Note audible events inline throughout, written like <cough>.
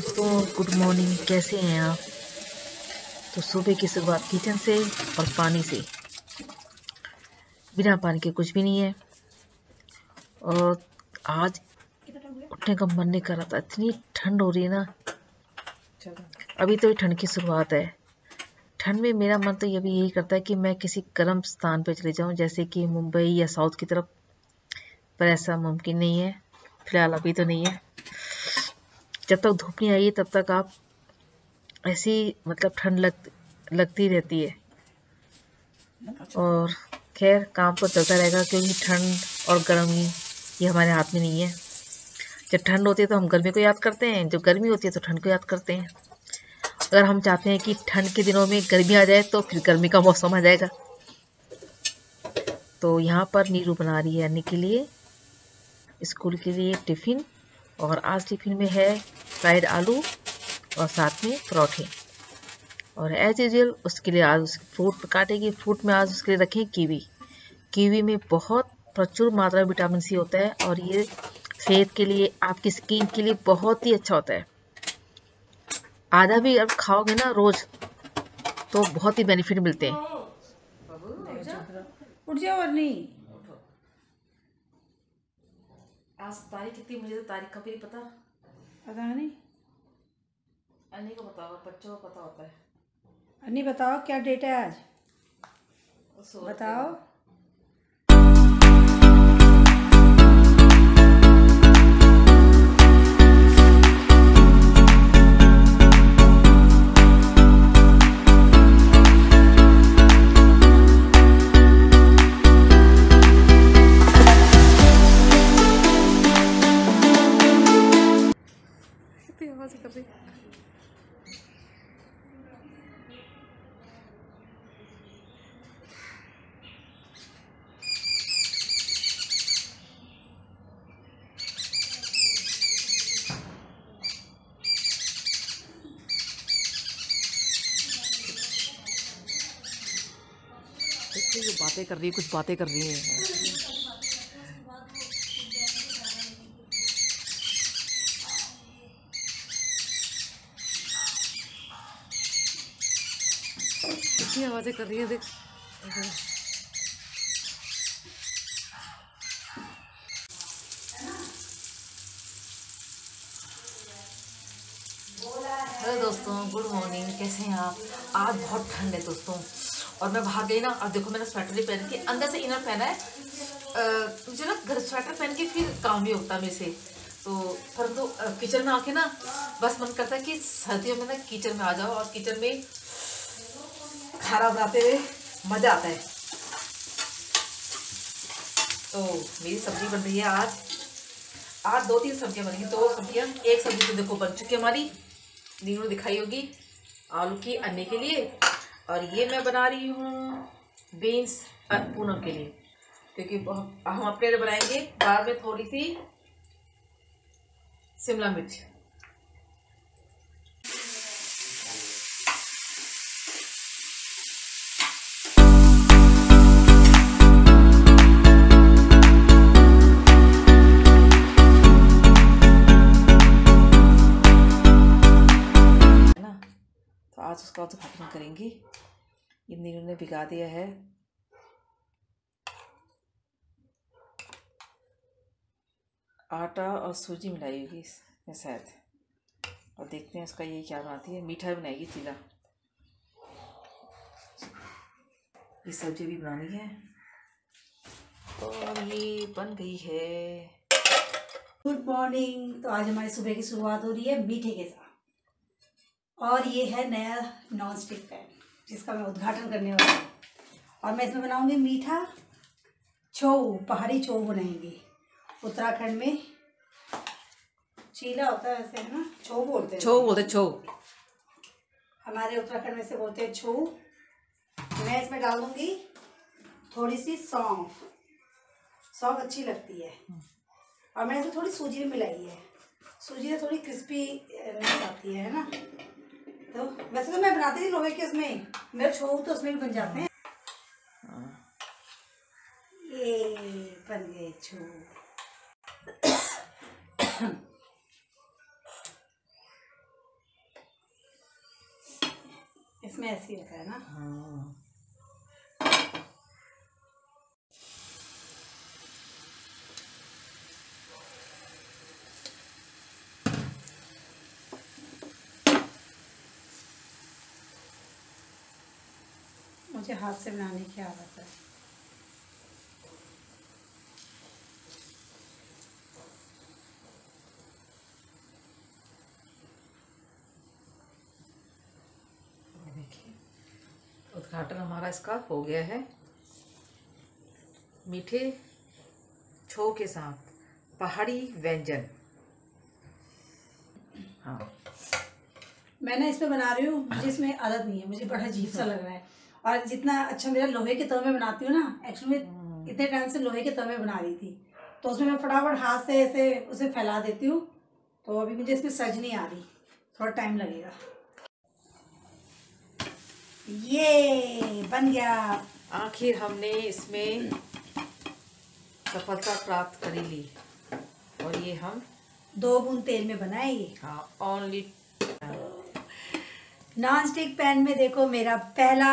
दोस्तों good morning कैसे हैं आप? तो सुबह की शुरुआत किचन से और पानी से। बिना पानी के कुछ भी नहीं है। और आज उठने का मन नहीं कर रहा था। इतनी ठंड हो रही है ना। अभी तो ठंड की शुरुआत है। ठंड में मेरा मन तो ये भी यही करता है कि मैं किसी गर्म स्थान पर चले जाऊँ, जैसे कि मुंबई या साउथ की तरफ़। पर ऐसा मुमकिन नहीं है। फ़िलहाल अभी तो नहीं है। जब तक धूप नहीं आई तब तक आप ऐसी मतलब ठंड लग, लगती रहती है। और खैर, काम तो चलता रहेगा, क्योंकि ठंड और गर्मी, ये हमारे हाथ में नहीं है। जब ठंड होती है तो हम गर्मी को याद करते हैं। जब गर्मी होती है तो ठंड को याद करते हैं। अगर हम चाहते हैं कि ठंड के दिनों में गर्मी आ जाए तो फिर गर्मी का मौसम आ जाएगा। तो यहाँ पर नीरू बना रही है अन्य के लिए। स्कूल के लिए टिफ़िन। और आज टिफ़िन में है फ्राइड आलू और साथ में परोठे। और एज यूजल उसके लिए आज फ्रूट काटेगी। फ्रूट में आज उसके लिए रखें कीवी। कीवी में बहुत प्रचुर मात्रा में विटामिन सी होता है और ये सेहत के लिए आपकी स्किन के लिए बहुत ही अच्छा होता है। आधा भी अब खाओगे ना रोज तो बहुत ही बेनिफिट मिलते हैं। उठ जाओ और नहीं। आज तारीख कितनी मुझे तो तारीख का भी नहीं पता। पता नहीं। अन्नी को बताओ बच्चों को पता होता है। अन्नी बताओ क्या डेट है आज? बताओ। देखिए ये बातें कर रही है, कुछ बातें कर रही है। कितनी आवाज़ें कर रही है, देख। हेलो दोस्तों, गुड मॉर्निंग, कैसे हैं आप? आज बहुत ठंड है दोस्तों। और मैं बाहर गई ना और देखो मैंने स्वेटर भी पहन के अंदर से इनर पहना है। मुझे ना घर स्वेटर पहन के फिर काम भी होता है मेरे से। तो परंतु तो किचन में आके ना बस मन करता है कि सर्दियों में ना किचन में आ जाओ और किचन में खाना बनाते हुए मज़ा आता है। तो मेरी सब्ज़ी बन रही है आज। आज दो तीन सब्ज़ियाँ बनेंगी, दो सब्ज़ियाँ, एक सब्ज़ी तो देखो बन चुकी है हमारी। नीनू दिखाई होगी आलू की अन्य के लिए। और ये मैं बना रही हूँ बीन्स पूनम के लिए। क्योंकि हम अपने लिए बनाएँगे, दाल में थोड़ी सी शिमला मिर्च। करेंगे। ये नीरू ने भिगा दिया है। आटा और सूजी मिलाई होगी इसमें शायद। और देखते हैं उसका ये क्या बनाती है। मीठा बनाएगी चीला। ये सब्ज़ी भी बनानी है। और ये बन गई है। Good morning. तो आज हमारी सुबह की शुरुआत हो रही है मीठे के साथ। और ये है नया नॉन स्टिक पैन जिसका मैं उद्घाटन करने वाली हूँ। और मैं इसमें बनाऊँगी मीठा छऊ पहाड़ी छऊ बनाएँगे। उत्तराखंड में चीला होता है वैसे है ना? छऊ बोलते हैं। छो बोलते छो हमारे उत्तराखंड में से बोलते हैं छऊ मैं इसमें डालूँगी थोड़ी सी सौंफ। सौंफ अच्छी लगती है। और मैंने इसमें थोड़ी सूजी भी मिलाई है। सूजी से थोड़ी क्रिस्पी आती है ना? तो वैसे तो मैं बनाती थी लोहे के उसमें। मेरे हो तो उसमें भी बन जाते हैं। ये बन गए छू इसमें ऐसी होता है ना? हाँ। मुझे हाथ से बनाने की आदत है। देखिए उद्घाटन हमारा इसका हो गया है। मीठे छो के साथ पहाड़ी व्यंजन। हाँ। मैं ना इसमें बना रही हूँ मुझे इसमें आदत नहीं है मुझे बड़ा अजीब सा लग रहा है। और जितना अच्छा मेरा लोहे के तवे में बनाती हूँ ना एक्चुअली में इतने टाइम से लोहे के तवे बना रही थी। तो उसमें मैं फटाफट हाथ से ऐसे उसे फैला देती हूँ। तो अभी मुझे इसमें सज नहीं आ रही। थोड़ा टाइम लगेगा। ये बन गया। आखिर हमने इसमें सफलता प्राप्त करी ली। और ये हम दो बूंद तेल में बनाए ये। हाँ ओनली नॉन स्टिक पैन में देखो मेरा पहला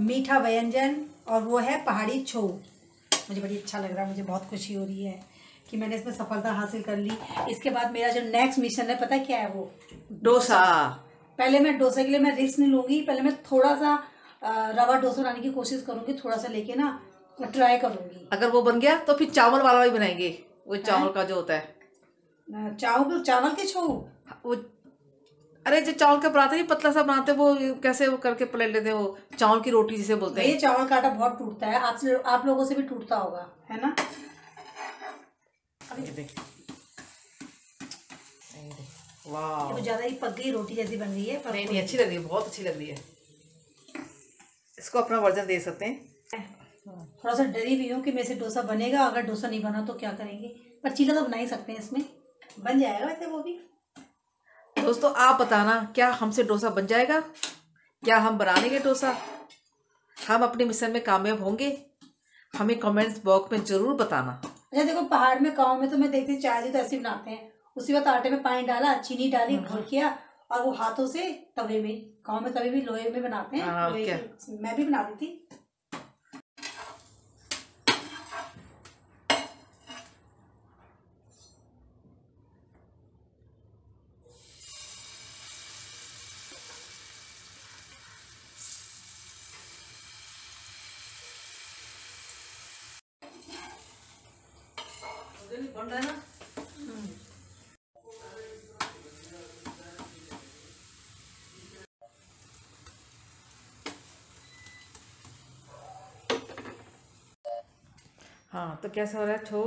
मीठा व्यंजन और वो है पहाड़ी छो। मुझे बड़ी अच्छा लग रहा है मुझे बहुत खुशी हो रही है कि मैंने इसमें सफलता हासिल कर ली। इसके बाद मेरा जो नेक्स्ट मिशन है पता है क्या है वो? डोसा। पहले मैं डोसे के लिए मैं रिस्क नहीं लूँगी पहले मैं थोड़ा सा रवा डोसा बनाने की कोशिश करूँगी थोड़ा सा लेके ना ट्राई करूँगी। अगर वो बन गया तो फिर चावल वाला भी बनाएँगे वो चावल का जो होता है। चावल चावल के छो? वो अरे जो चावल का पराठा नहीं पतला सा बनाते वो कैसे वो करके पलट लेते हैं वो? चावल की रोटी जिसे बोलते ये हैं चावल का आटा बहुत टूटता है। आप आप लोगों से भी टूटता होगा है ना? ये देख। वाह। वो ज़्यादा ही पक गई रोटी जैसी बन रही है पर नहीं नहीं अच्छी लग रही है बहुत अच्छी लग रही है। इसको अपना वर्जन दे सकते हैं। थोड़ा सा डरी भी हूँ कि मेरे से डोसा बनेगा अगर डोसा नहीं बना तो क्या करेंगे? पर चीला तो बना ही सकते हैं इसमें। बन जाएगा वैसे वो भी। दोस्तों आप बताना क्या हमसे डोसा बन जाएगा? क्या हम बना लेंगे डोसा? हम अपने मिशन में कामयाब होंगे? हमें कमेंट्स बॉक्स में ज़रूर बताना। अच्छा देखो पहाड़ में गाँव में तो मैं देखती चाय जी तो ऐसे बनाते हैं। उसी वक्त आटे में पानी डाला चीनी डाली घोल किया और वो हाथों से तवे में गाँव में तवे भी लोहे में बनाते हैं हाँ, मैं भी बनाती थी रहा है ना? हाँ तो कैसा हो रहा है? छो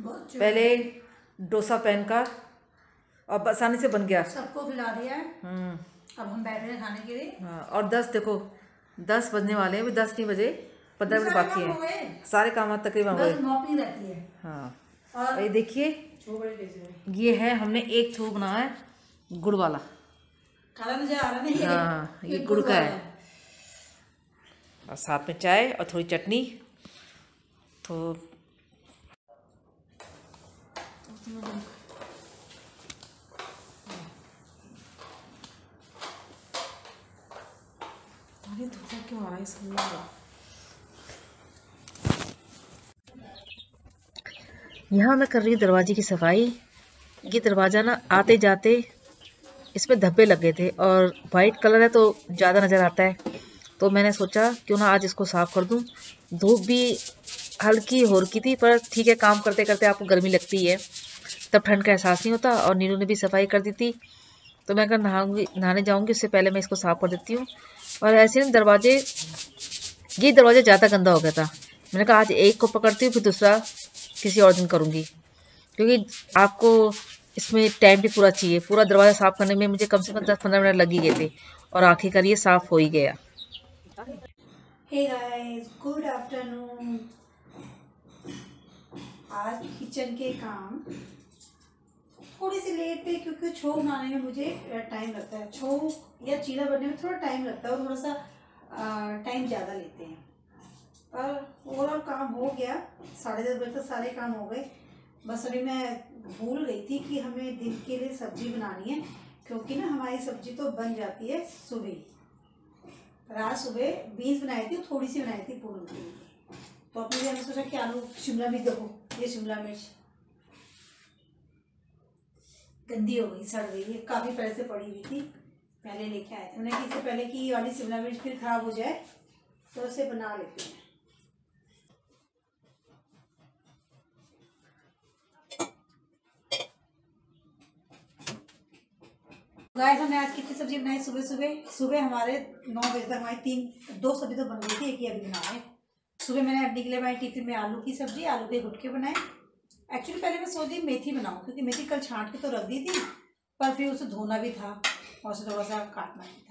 पहले डोसा पैन का और आसानी से बन गया। सबको खिला दिया है। हम्म। अब हम बैठ रहे हैं खाने के लिए। हाँ और दस देखो दस बजने वाले हैं। अभी दस नहीं बजे पंद्रह मिनट बाकी है। सारे काम आज तकरीबन हो गए। रहती है। हाँ। और ये देखिए। ये है हमने एक छो बनाया है गुड़ वाला। काला नज़र आ रहा नहीं। हाँ, <laughs> ये गुड़ का है। और साथ में चाय और थोड़ी चटनी। तो अरे धोखा क्यों आ रहा है इसमें यहाँ मैं कर रही हूँ दरवाजे की सफ़ाई। ये दरवाज़ा ना आते जाते इसमें धब्बे लग गए थे और वाइट कलर है तो ज़्यादा नज़र आता है। तो मैंने सोचा, क्यों ना आज इसको साफ़ कर दूँ? धूप भी हल्की हो रखी थी, पर ठीक है, काम करते करते आपको गर्मी लगती है। तब ठंड का एहसास नहीं होता और नीनू ने भी सफ़ाई कर दी थी। तो मैं अगर नहाऊँगी, नहाने जाऊँगी, उससे पहले मैं इसको साफ़ कर देती हूँ। और ऐसे ना दरवाजे, ये दरवाज़ा ज़्यादा गंदा हो गया था। मैंने कहा, आज एक को पकड़ती हूँ, फिर दूसरा किसी और दिन करूँगी। क्योंकि आपको इसमें टाइम भी पूरा चाहिए। पूरा दरवाज़ा साफ़ करने में मुझे कम से कम दस पंद्रह मिनट लग ही गए थे और आखिरकार ये साफ़ हो ही गया। हे गाइस गुड आफ्टरनून आज किचन के काम थोड़ी सी लेट पे क्योंकि छो बनाने में मुझे टाइम लगता है। छो या चीला बनने में थोड़ा टाइम लगता है और थोड़ा सा टाइम ज़्यादा लेते हैं। पर हो गया। साढ़े दस बजे तक सारे काम हो गए। बस अभी मैं भूल गई थी कि हमें दिन के लिए सब्ज़ी बनानी है, क्योंकि ना हमारी सब्ज़ी तो बन जाती है सुबह रात सुबह बीन्स बनाई थी, थोड़ी सी बनाई थी पूनम के लिए तो अपने लिए हमने सोचा कि आलू शिमला मिर्च देखो, ये शिमला मिर्च। गंदी हो गई, सड़ गई, ये काफ़ी पहले से पड़ी हुई थी। पहले लेके आए थे। उन्हें इससे पहले कि ये वाली शिमला मिर्च फिर खराब हो जाए तो उसे बना लेते हैं। गाइस हमने आज कितनी सब्ज़ी बनाई सुबह सुबह। सुबह हमारे नौ बजे तक हमारी तीन, दो सब्ज़ी तो बन गई थी, एक ही अभी बनाए सुबह मैंने अड्डी के लिए बनाई टिफ़िन में आलू की सब्ज़ी, आलू के गुटके बनाए। एक्चुअली पहले मैं सोच दी मेथी बनाऊँ, क्योंकि मेथी कल छांट के तो रख दी थी, पर फिर उसे धोना भी था और उसे थोड़ा सा काटना था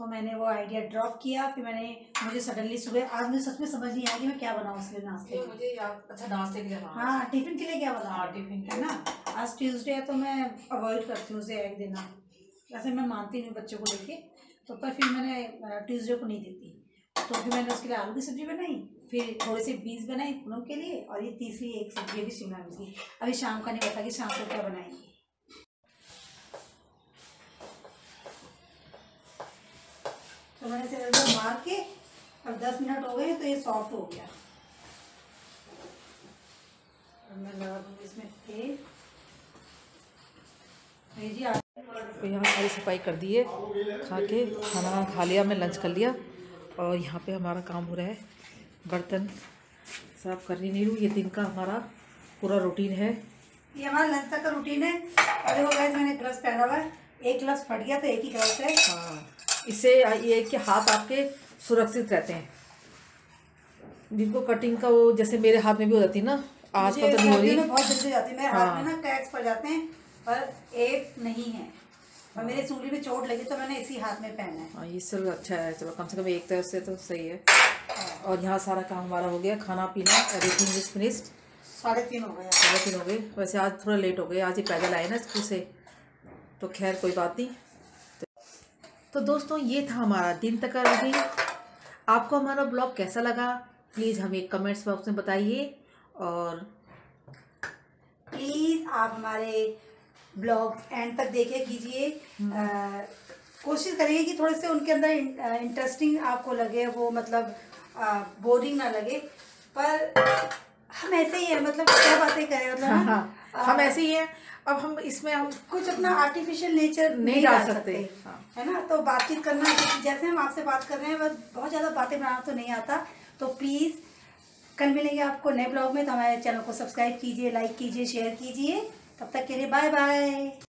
तो मैंने वो आइडिया ड्रॉप किया फिर मैंने मुझे सडनली सुबह आज मुझे सच में समझ नहीं आया कि मैं क्या बनाऊँ उसके लिए नाश्ते मुझे अच्छा नाश्ते के लिए हाँ टिफ़िन के लिए क्या बनाऊँ? हाँ टिफ़िन है ना? आज ट्यूसडे है तो मैं अवॉइड करती हूँ उसे एग देना वैसे मैं मानती नहीं बच्चों को लेके तो पर फिर मैंने ट्यूसडे को नहीं देती। तो फिर मैंने उसके लिए आलू की सब्ज़ी बनाई फिर थोड़े से बीज बनाई पूनम के लिए और ये तीसरी एक सब्ज़ी भी शिमला मिर्च की। अभी शाम का नहीं पता कि शाम को क्या बनाएँगे। मैंने इसे एकदम मार के अब दस मिनट हो गए तो ये सॉफ्ट हो गया। अब मैं लगा दूँगी इसमें तेल। जी तो यहाँ सारी सफ़ाई कर दी है खा के खाना खा लिया मैं लंच कर लिया। और यहाँ पे हमारा काम हो रहा है बर्तन साफ़ कर रही नीरू ये दिन का हमारा पूरा रूटीन है। ये हमारा लंच तक का रूटीन है। और देखो गाइस मैंने ग्लव्स पहना हुआ है। एक ग्लव्स फट गया तो एक ही ग्लव्स है। हाँ। इससे ये है कि हाथ आपके सुरक्षित रहते हैं। जिनको कटिंग का वो जैसे मेरे हाथ में भी हो जाती है ना आज पता नहीं हो रही। बहुत जल्दी जाती है। मेरे हाथ हाँ। में ना क्रैक्स पड़ जाते हैं पर एक नहीं है। और मेरे सूली में चोट लगी तो मैंने इसी हाथ में पहना है। हाँ ये सब अच्छा है। चलो कम से कम एक तरह से तो सही है। और यहाँ सारा काम हमारा हो गया खाना पीना एवरीथिंग इज़ फिनिश्ड साढ़े तीन हो गया साढ़े तीन हो गए। वैसे आज थोड़ा लेट हो गए आज ही पैदल आए ना स्कूल से। तो खैर कोई बात नहीं। तो, तो दोस्तों ये था हमारा दिन तक का आपको हमारा ब्लॉग कैसा लगा प्लीज़ हमें कमेंट्स बॉक्स में बताइए और प्लीज़ आप हमारे ब्लॉग एंड तक देखे कीजिए। कोशिश करिए कि थोड़े से उनके अंदर इंटरेस्टिंग आपको लगे वो मतलब बोरिंग ना लगे। पर हम ऐसे ही है मतलब क्या बातें करें मतलब हाँ, हाँ, हम ऐसे ही हैं। अब हम इसमें हम कुछ अपना आर्टिफिशियल नेचर नहीं डाल सकते। हाँ। है ना? तो बातचीत करना जैसे हम आपसे बात कर रहे हैं बस बहुत ज़्यादा बातें बनाना तो नहीं आता। तो प्लीज़ कल मिलेंगे आपको नए ब्लॉग में तो हमारे चैनल को सब्सक्राइब कीजिए लाइक कीजिए शेयर कीजिए। तब तक के लिए बाय बाय